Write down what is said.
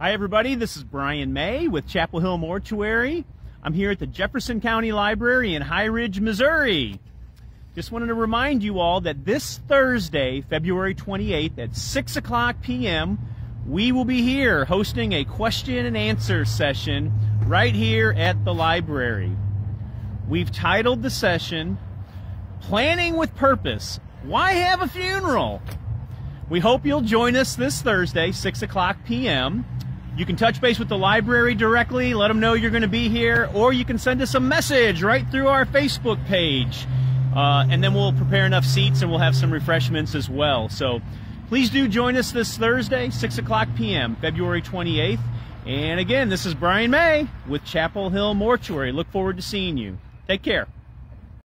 Hi, everybody. This is Brian May with Chapel Hill Mortuary. I'm here at the Jefferson County Library in High Ridge, Missouri. Just wanted to remind you all that this Thursday, February 28th at 6 o'clock p.m., we will be here hosting a question and answer session right here at the library. We've titled the session Planning with Purpose Why Have a Funeral? We hope you'll join us this Thursday, 6 o'clock p.m. You can touch base with the library directly, let them know you're going to be here, or you can send us a message right through our Facebook page. Uh, and then we'll prepare enough seats and we'll have some refreshments as well. So please do join us this Thursday, 6 o'clock p.m., February 28th. And again, this is Brian May with Chapel Hill Mortuary. Look forward to seeing you. Take care.